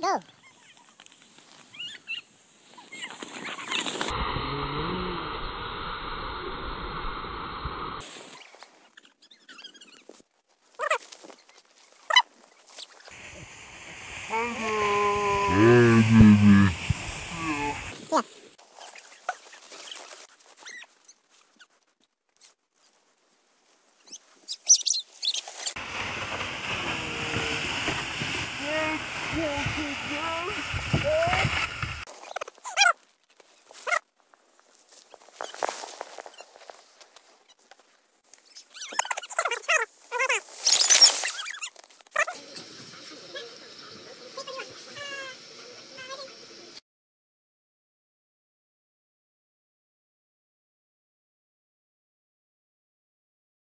we go. Yeah. walking down.